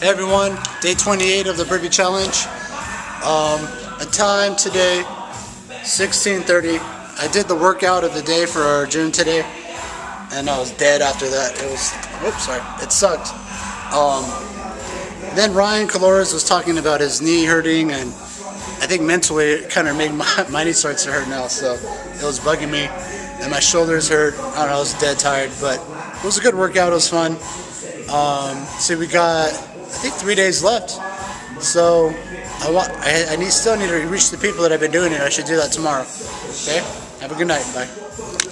Hey everyone, day 28 of the Burpee Challenge. Um, a time today, 16:30. I did the workout of the day for our gym today, and I was dead after that. It was, oops, sorry, it sucked. Um, then Ryan Colores was talking about his knee hurting, and I think mentally it kind of made my, my knee starts to hurt now, so it was bugging me. And my shoulders hurt. I don't know, I was dead tired, but it was a good workout. It was fun. Um, so we got, I think, three days left. So I want, I, I need, still need to reach the people that I've been doing it. I should do that tomorrow. Okay. Have a good night. Bye.